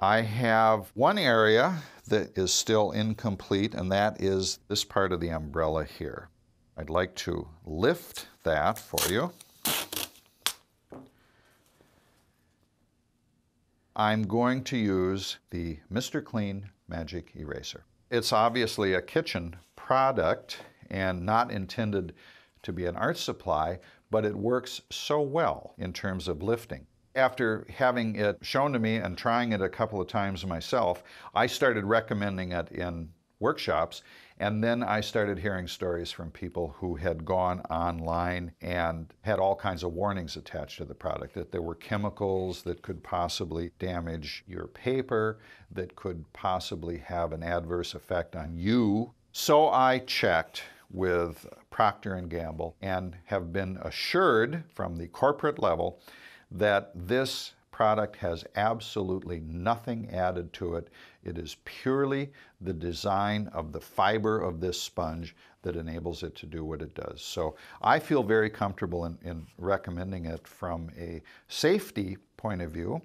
I have one area that is still incomplete, and that is this part of the umbrella here. I'd like to lift that for you. I'm going to use the Mr. Clean Magic Eraser. It's obviously a kitchen product and not intended to be an art supply, but it works so well in terms of lifting. After having it shown to me and trying it a couple of times myself, I started recommending it in workshops. And then I started hearing stories from people who had gone online and had all kinds of warnings attached to the product that there were chemicals that could possibly damage your paper, that could possibly have an adverse effect on you. So I checked with Procter and Gamble and have been assured from the corporate level that this product has absolutely nothing added to it. It is purely the design of the fiber of this sponge that enables it to do what it does. So I feel very comfortable in, in recommending it from a safety point of view.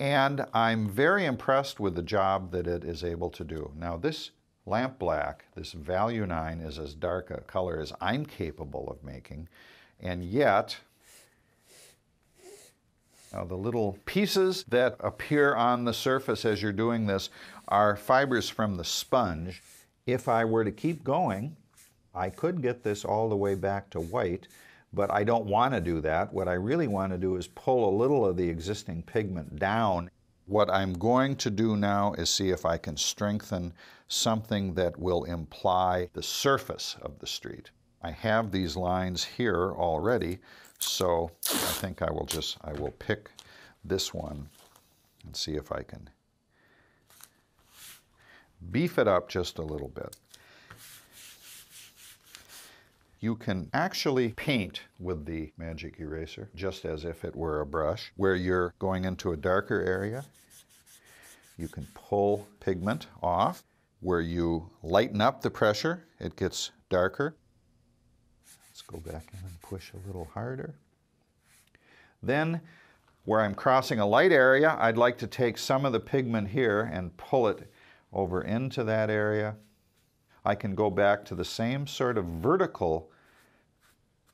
And I'm very impressed with the job that it is able to do. Now, this lamp black, this value 9, is as dark a color as I'm capable of making. And yet, now, the little pieces that appear on the surface as you're doing this are fibers from the sponge. If I were to keep going, I could get this all the way back to white, but I don't want to do that. What I really want to do is pull a little of the existing pigment down. What I'm going to do now is see if I can strengthen something that will imply the surface of the street. I have these lines here already, so I think I will just, I will pick this one and see if I can beef it up just a little bit. You can actually paint with the magic eraser just as if it were a brush. Where you're going into a darker area, you can pull pigment off. Where you lighten up the pressure, it gets darker. Let's go back in and push a little harder. Then, where I'm crossing a light area, I'd like to take some of the pigment here and pull it over into that area. I can go back to the same sort of vertical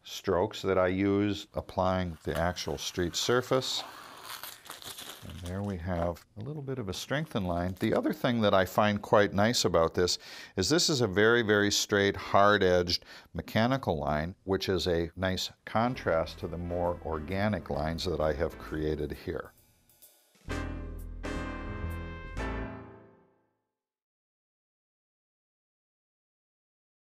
strokes that I use applying the actual street surface. And there we have a little bit of a strengthened line. The other thing that I find quite nice about this is this is a very, very straight, hard-edged mechanical line, which is a nice contrast to the more organic lines that I have created here.